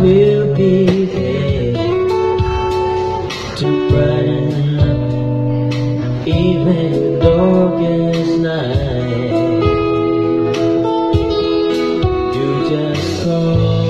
will be there to brighten up even the darkest night. You just saw.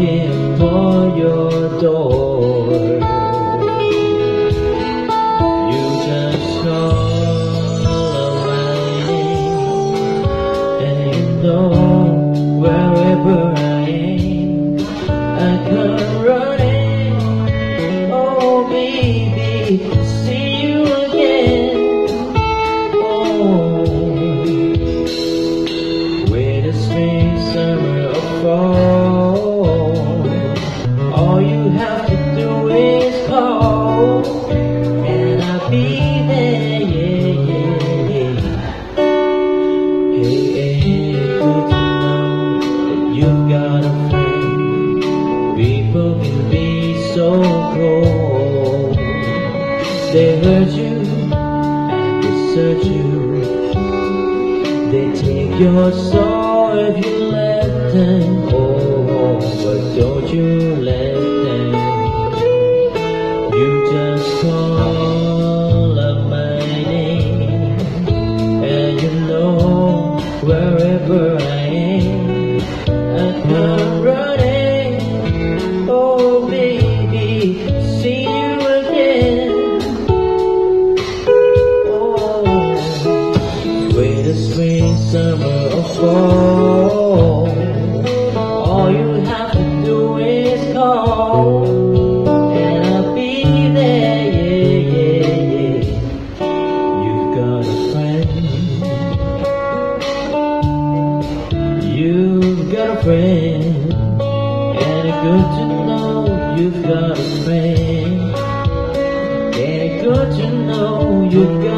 be knocking for your door. You just call my name, and you know wherever I am, I come running. Oh, baby, People can be so cold. They hurt you, they search you, they take your soul if you let them. Summer, or fall, all you have to do is call, and I'll be there. Yeah, yeah, yeah. You've got a friend. You've got a friend, and it's good to know you've got a friend. And it's good to know you've got